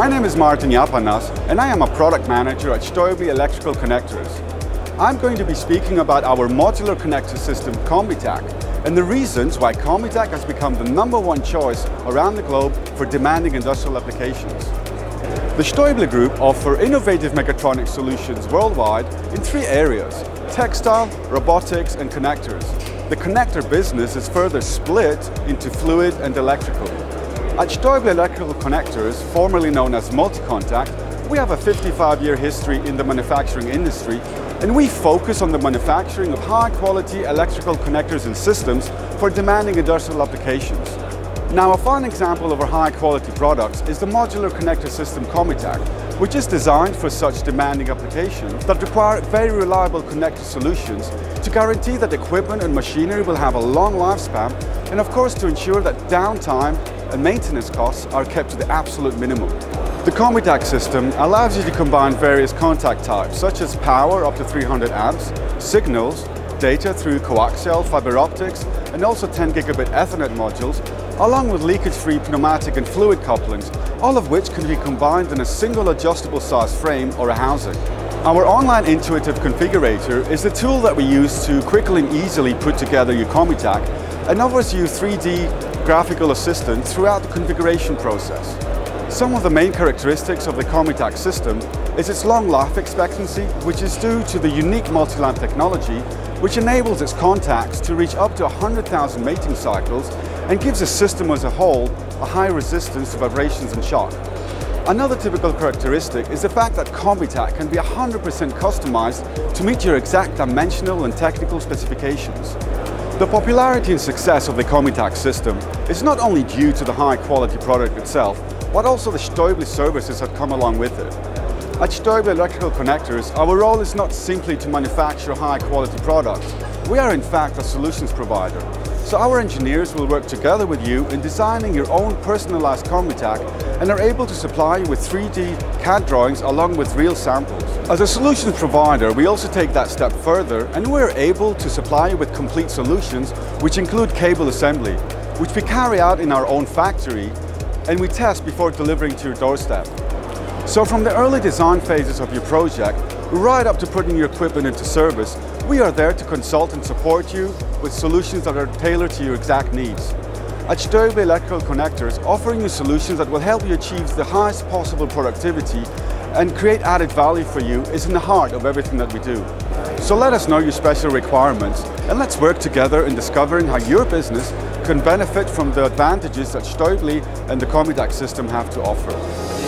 My name is Martin Yiapanas and I am a product manager at Stäubli Electrical Connectors. I'm going to be speaking about our modular connector system Combitac and the reasons why Combitac has become the number one choice around the globe for demanding industrial applications. The Stäubli Group offer innovative mechatronic solutions worldwide in three areas, textile, robotics and connectors. The connector business is further split into fluid and electrical. At Stäubli Electrical Connectors, formerly known as Multicontact, we have a 55-year history in the manufacturing industry and we focus on the manufacturing of high-quality electrical connectors and systems for demanding industrial applications. Now a fine example of our high-quality products is the modular connector system CombiTac, which is designed for such demanding applications that require very reliable connector solutions to guarantee that equipment and machinery will have a long lifespan and of course to ensure that downtime and maintenance costs are kept to the absolute minimum. The Combitac system allows you to combine various contact types such as power up to 300 amps, signals, data through coaxial fiber optics and also 10 gigabit Ethernet modules along with leakage-free pneumatic and fluid couplings, all of which can be combined in a single adjustable size frame or a housing. Our online intuitive configurator is the tool that we use to quickly and easily put together your Combitac and offers you 3D graphical assistance throughout the configuration process. Some of the main characteristics of the CombiTac system is its long life expectancy, which is due to the unique MULTILAM technology, which enables its contacts to reach up to 100,000 mating cycles and gives the system as a whole a high resistance to vibrations and shock. Another typical characteristic is the fact that CombiTac can be 100% customized to meet your exact dimensional and technical specifications. The popularity and success of the Combitac system is not only due to the high quality product itself, but also the Stäubli services that come along with it. At Stäubli Electrical Connectors, our role is not simply to manufacture high quality products. We are in fact a solutions provider. So our engineers will work together with you in designing your own personalized CombiTac and are able to supply you with 3D CAD drawings along with real samples. As a solutions provider, we also take that step further and we're able to supply you with complete solutions which include cable assembly, which we carry out in our own factory and we test before delivering to your doorstep. So from the early design phases of your project, right up to putting your equipment into service, we are there to consult and support you with solutions that are tailored to your exact needs. At Stäubli Electrical Connectors, offering you solutions that will help you achieve the highest possible productivity and create added value for you is in the heart of everything that we do. So let us know your special requirements and let's work together in discovering how your business can benefit from the advantages that Stäubli and the Combitac system have to offer.